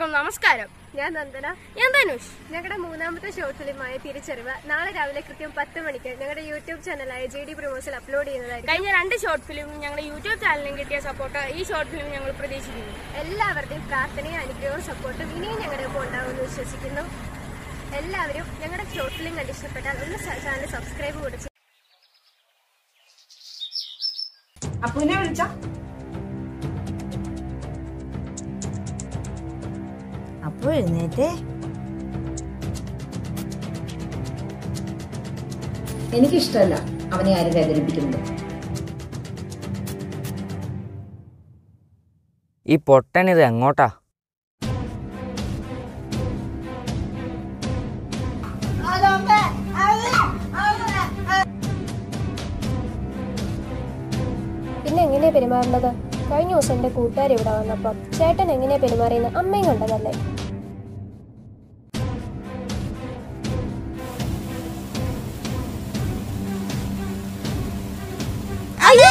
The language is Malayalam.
എല്ലാവർക്കും നമസ്കാരം. ഞാൻ നന്ദന. ഞാൻ ധനുഷ്. ഞങ്ങളുടെ മൂന്നാമത്തെ ഷോർട്ട് ഫിലിമായ തിരിച്ചറിവ് നാളെ രാവിലെ കൃത്യം പത്ത് മണിക്ക് ഞങ്ങളുടെ യൂട്യൂബ് ചാനലായ ജി ഡി പ്രൊമോസിൽ അപ്ലോഡ് ചെയ്യുന്നതായിരിക്കും. കഴിഞ്ഞ രണ്ട് ഷോർട്ട് ഫിലിമും ഞങ്ങളുടെ യൂട്യൂബ് ചാനലിന് കിട്ടിയ സപ്പോർട്ട് ഈ ഷോർട്ട് ഫിലിം ഞങ്ങൾ പ്രതീക്ഷിക്കുന്നു. എല്ലാവരുടെയും പ്രാർത്ഥനയും അനുഗ്രഹവും സപ്പോർട്ടും ഇനിയും ഞങ്ങളുടെ ഒപ്പം ഉണ്ടാവുമെന്ന് വിശ്വസിക്കുന്നു. എല്ലാവരും ഞങ്ങളുടെ ഷോർട്ട് ഫിലിം കണ്ട് ഇഷ്ടപ്പെട്ടാൽ ഒന്ന് ചാനൽ സബ്സ്ക്രൈബ് കൊടുത്തു അപ്പുവിനെ വിളിച്ച? അപ്പോ എഴുന്നേറ്റേ എനിക്കിഷ്ടമല്ല അവനെ ആരും വേദനിപ്പിക്കുന്നത് ഈ പൊട്ടനിത് എങ്ങോട്ടാ? പിന്നെ എങ്ങനെയാ പെരുമാറേണ്ടത് കഴിഞ്ഞ ദിവസം എന്റെ കൂട്ടുകാർ ഇവിടെ വന്നപ്പോ ചേട്ടൻ എങ്ങനെ പെരുമാറിയെന്ന് അമ്മയും കണ്ടതല്ലേ? അയ്യോ!